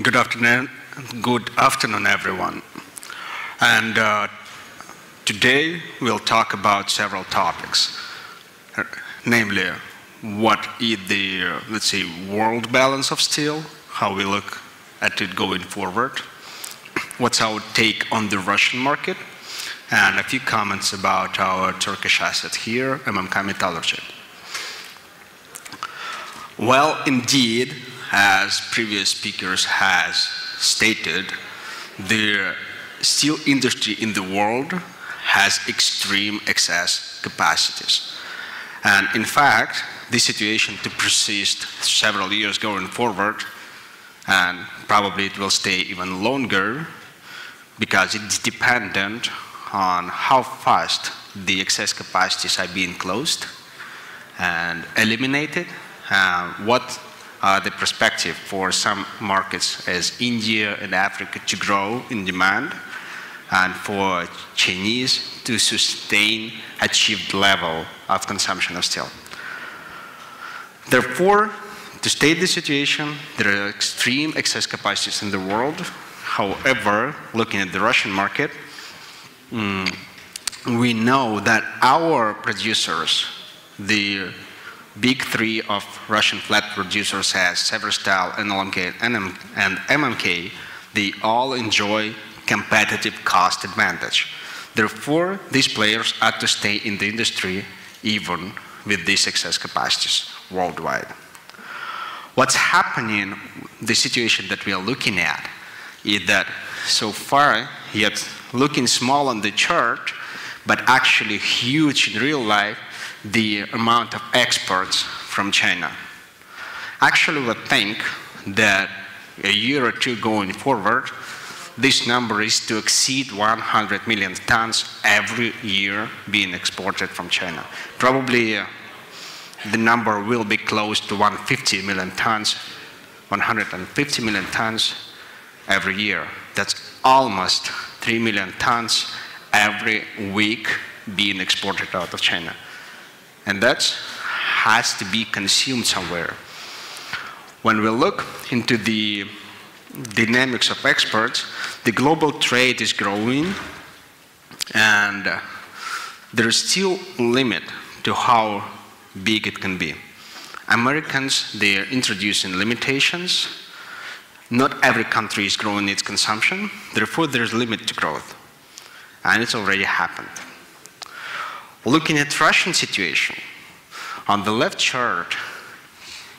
Good afternoon, good afternoon, everyone. And uh, today we'll talk about several topics, namely, what is the, let's say, world balance of steel, how we look at it going forward, what's our take on the Russian market, and a few comments about our Turkish asset here, MMK Metallurgy. Well, indeed, as previous speakers has stated, the steel industry in the world has extreme excess capacities. And in fact, this situation to persist several years going forward, and probably it will stay even longer, because it's dependent on how fast the excess capacities are being closed and eliminated, uh, what uh, the perspective for some markets as India and Africa to grow in demand and for Chinese to sustain achieved level of consumption of steel. Therefore, to state the situation, there are extreme excess capacities in the world. However, looking at the Russian market, um, we know that our producers, the big three of Russian flat producers as Severstal, NLMK, and MMK, they all enjoy competitive cost advantage. Therefore, these players are to stay in the industry even with these excess capacities worldwide. What's happening, the situation that we are looking at, is that so far, yet looking small on the chart, but actually huge in real life, the amount of exports from China. Actually, we think that a year or two going forward, this number is to exceed 100 million tons every year being exported from China. Probably uh, the number will be close to 150 million tons, 150 million tons every year. That's almost 3 million tons every week being exported out of China. And that has to be consumed somewhere. When we look into the dynamics of exports, the global trade is growing and there is still a limit to how big it can be. Americans, they are introducing limitations. Not every country is growing its consumption, therefore there's a limit to growth. And it's already happened. Looking at Russian situation, on the left chart,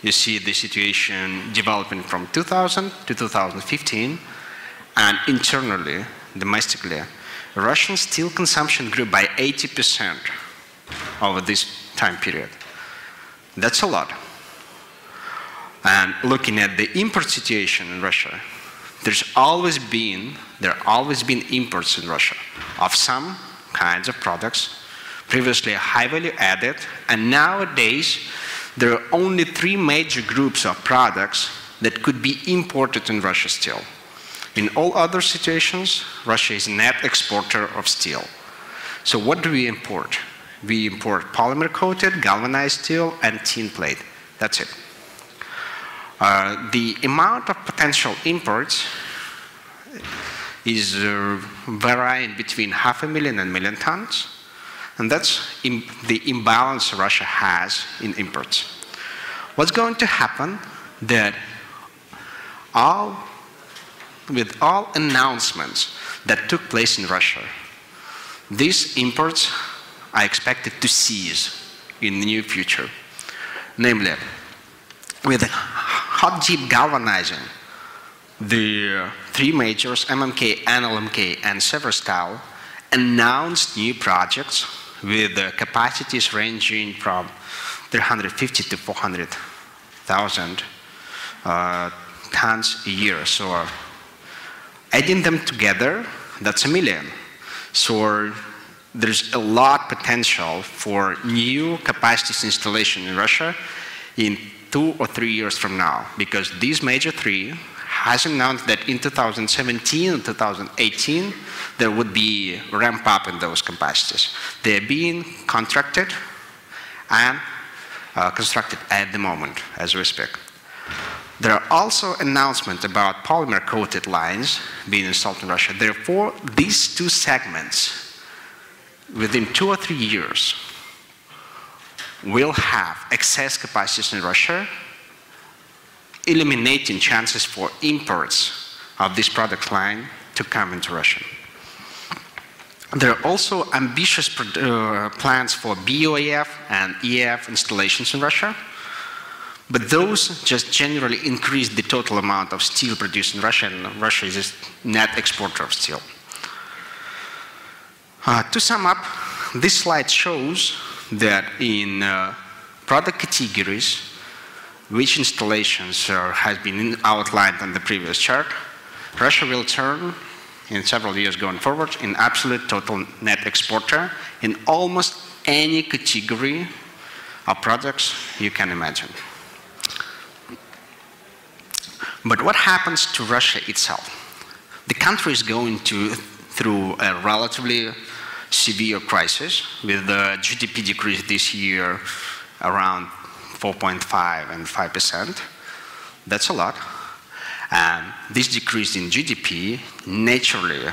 you see the situation developing from 2000 to 2015, and internally, domestically, Russian steel consumption grew by 80% over this time period. That's a lot. And looking at the import situation in Russia, there's always been, there always been imports in Russia of some kinds of products previously high value added, and nowadays there are only three major groups of products that could be imported in Russia still. In all other situations, Russia is net exporter of steel. So what do we import? We import polymer coated, galvanized steel, and tin plate. That's it. Uh, the amount of potential imports is uh, varying between half a million and million tons. And that's the imbalance Russia has in imports. What's going to happen that all, with all announcements that took place in Russia, these imports are expected to cease in the near future. Namely, with hot galvanizing, the three majors, MMK, NLMK, and Severstal, announced new projects with capacities ranging from 350 to 400,000 uh, tons a year. So adding them together, that's a million. So there's a lot potential for new capacities installation in Russia in two or three years from now, because these major three has announced that in 2017 and 2018, there would be ramp up in those capacities. They're being contracted and uh, constructed at the moment as we speak. There are also announcements about polymer-coated lines being installed in Russia. Therefore, these two segments, within two or three years, will have excess capacities in Russia, eliminating chances for imports of this product line to come into Russia. There are also ambitious uh, plans for BOEF and EAF installations in Russia, but those just generally increase the total amount of steel produced in Russia, and Russia is a net exporter of steel. Uh, to sum up, this slide shows that in uh, product categories, which installations uh, has been outlined on the previous chart, Russia will turn in several years going forward in absolute total net exporter in almost any category of products you can imagine. But what happens to Russia itself? The country is going to, through a relatively severe crisis with the GDP decrease this year around 4.5 and 5 percent. That's a lot. And this decrease in GDP naturally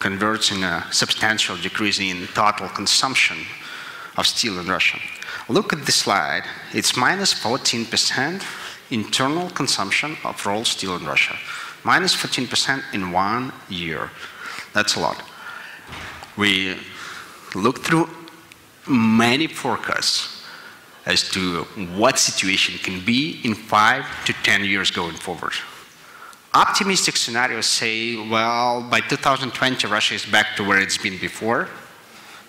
converts in a substantial decrease in total consumption of steel in Russia. Look at this slide. It's minus 14% internal consumption of raw steel in Russia. Minus 14% in one year. That's a lot. We looked through many forecasts as to what situation can be in five to 10 years going forward. Optimistic scenarios say, well, by 2020, Russia is back to where it's been before,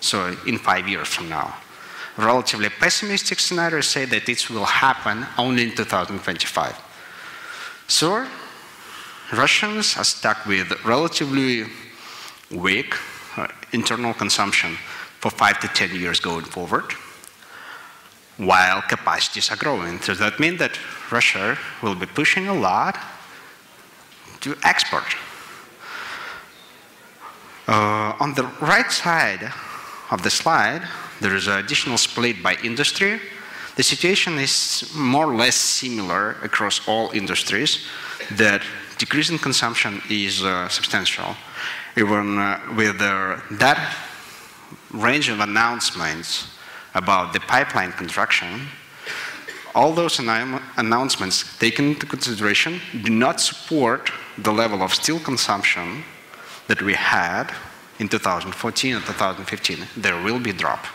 so in five years from now. Relatively pessimistic scenarios say that it will happen only in 2025. So, Russians are stuck with relatively weak uh, internal consumption for five to 10 years going forward, while capacities are growing. Does that mean that Russia will be pushing a lot to export. Uh, on the right side of the slide, there is an additional split by industry. The situation is more or less similar across all industries, that decrease in consumption is uh, substantial. Even uh, with that range of announcements about the pipeline construction, all those announcements taken into consideration do not support the level of steel consumption that we had in 2014 and 2015. There will be a drop.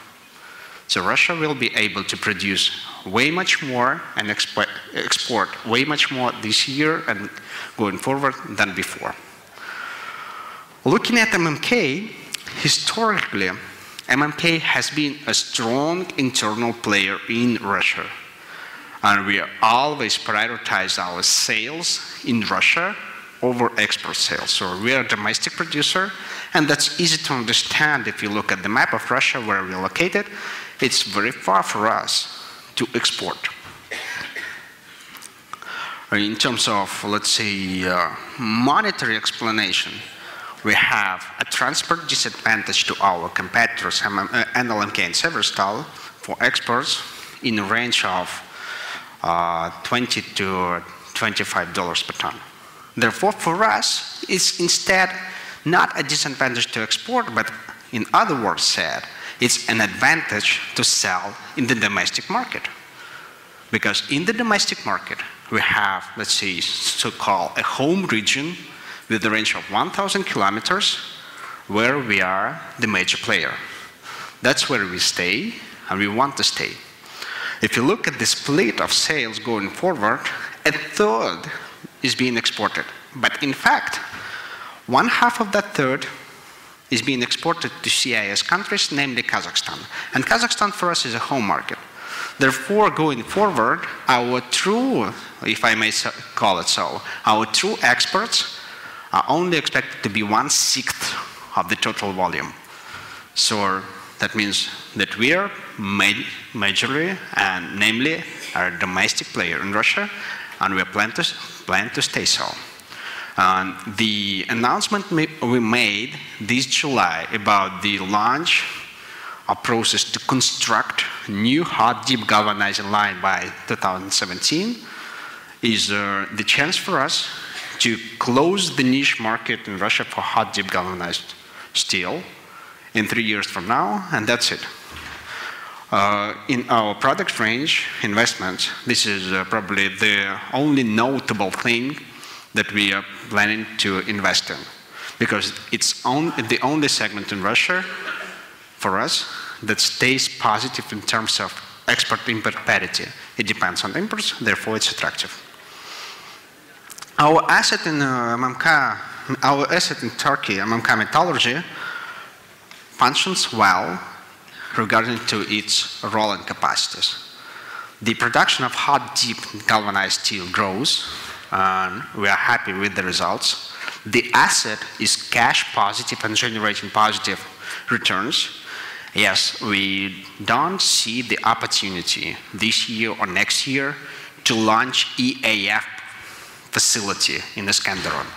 So Russia will be able to produce way much more and expo export way much more this year and going forward than before. Looking at MMK, historically, MMK has been a strong internal player in Russia. And we always prioritize our sales in Russia over export sales. So we are a domestic producer, and that's easy to understand if you look at the map of Russia where we're located. It's very far for us to export. In terms of, let's say, uh, monetary explanation, we have a transport disadvantage to our competitors, NLMK and Severstal, for exports in a range of uh, 20 to 25 dollars per ton. Therefore, for us, it's instead not a disadvantage to export, but in other words said, it's an advantage to sell in the domestic market. Because in the domestic market, we have, let's say, so-called a home region with a range of 1,000 kilometers where we are the major player. That's where we stay, and we want to stay. If you look at the split of sales going forward, a third is being exported. But in fact, one half of that third is being exported to CIS countries, namely Kazakhstan. And Kazakhstan for us is a home market. Therefore, going forward, our true, if I may call it so, our true exports are only expected to be one-sixth of the total volume. So that means that we are ma majorly and namely a domestic player in Russia, and we plan to, plan to stay so. And the announcement we made this July about the launch of process to construct new hot dip galvanizing line by 2017 is uh, the chance for us to close the niche market in Russia for hot dip galvanized steel in three years from now, and that's it. Uh, in our product range investments, this is uh, probably the only notable thing that we are planning to invest in because it's on, the only segment in Russia for us that stays positive in terms of export-import parity. It depends on imports, therefore it's attractive. Our asset in uh, MMK, our asset in Turkey, MMK Metallurgy, functions well regarding to its rolling capacities. The production of hot dip galvanized steel grows, and we are happy with the results. The asset is cash positive and generating positive returns. Yes, we don't see the opportunity this year or next year to launch EAF facility in Iskenderun.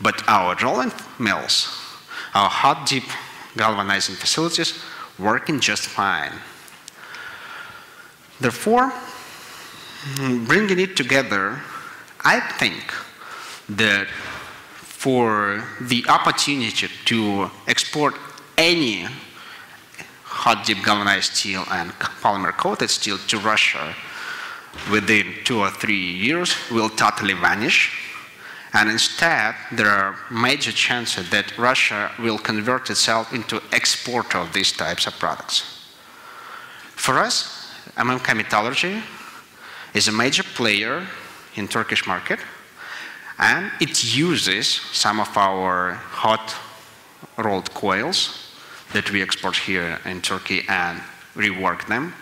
But our rolling mills, our hot dip galvanizing facilities working just fine. Therefore, bringing it together, I think that for the opportunity to export any hot dip galvanized steel and polymer coated steel to Russia within two or three years will totally vanish. And instead, there are major chances that Russia will convert itself into exporter of these types of products. For us, MMK Metallurgy is a major player in Turkish market, and it uses some of our hot rolled coils that we export here in Turkey and rework them.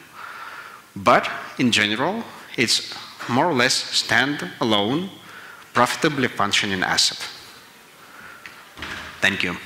But in general, it's more or less stand-alone, profitably functioning asset. Thank you.